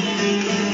うん。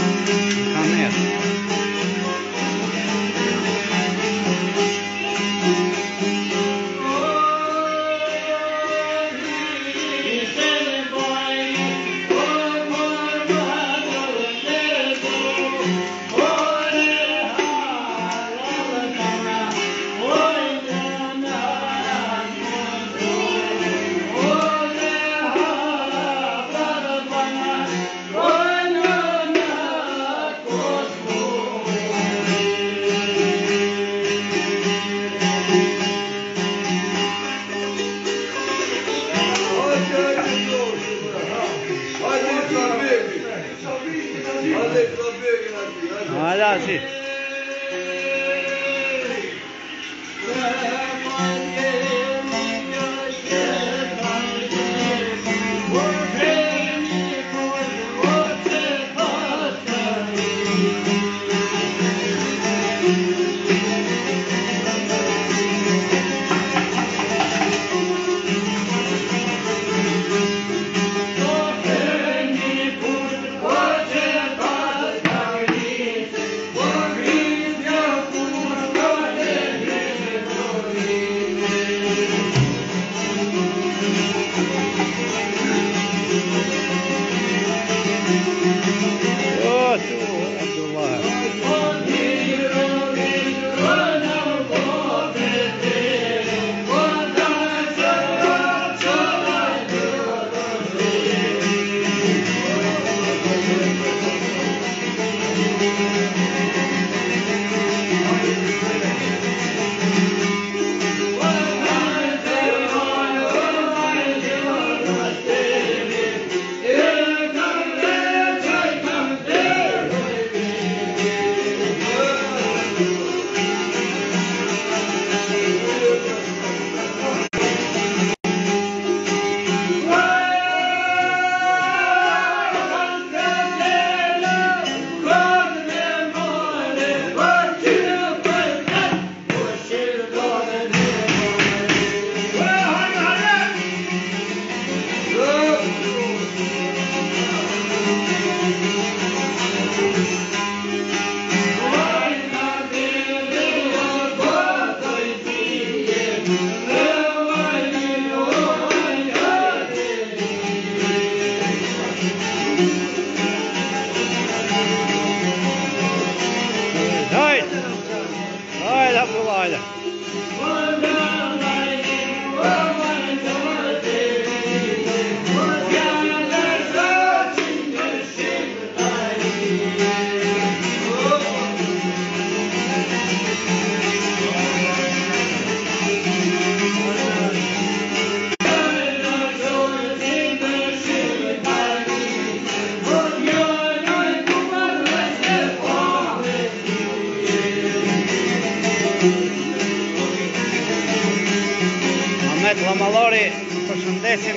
Mehmet Lamallari, përshëndesim.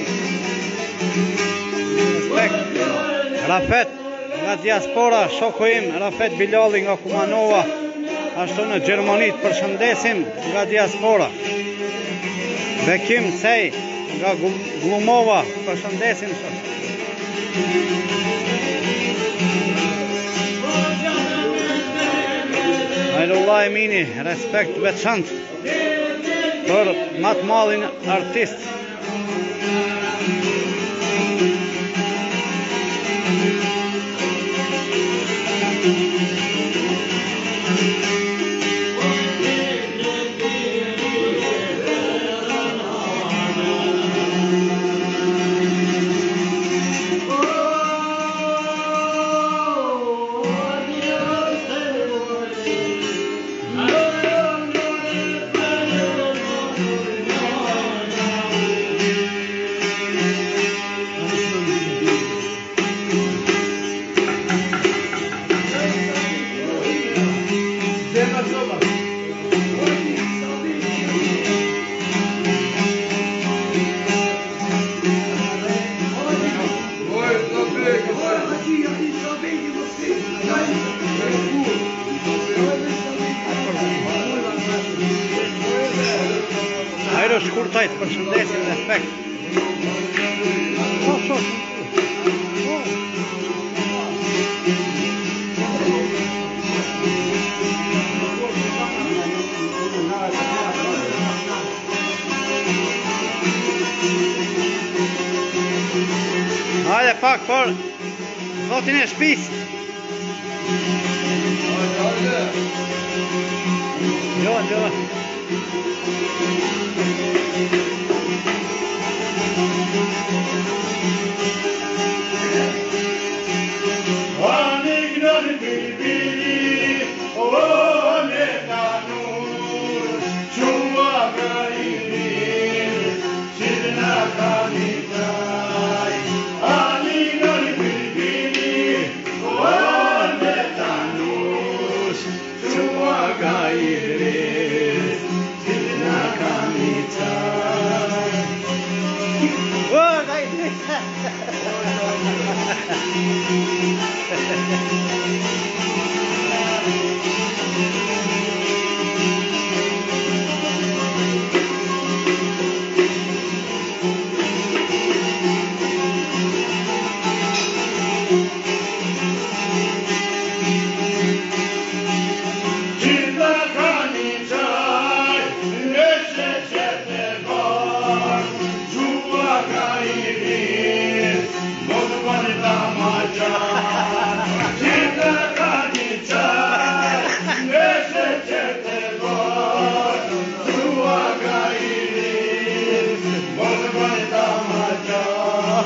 Respekt. Rafet, nga diaspora, shoku im, Rafet Bilali nga Kumanova, ashtu në Gjermonit, përshëndesim nga diaspora. Bekim Sej, nga Glumova, përshëndesim shoku. e Mini, respekt veçantë për matë malin artistë. vërtajt për shëndesin dhe efekt. Hajde pak, por, zotin e shpis. Hajde, hajde. Jo, jo. Thank you.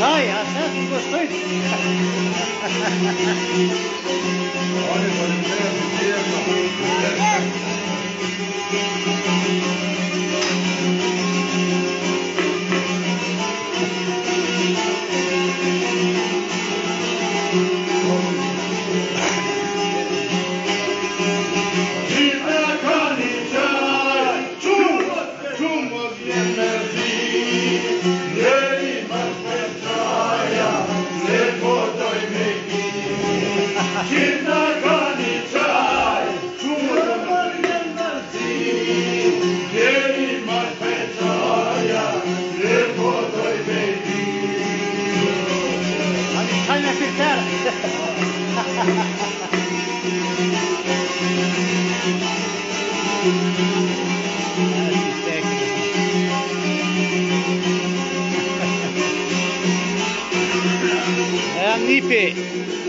Ai, acerto, gostei. Olha, É a Nipe.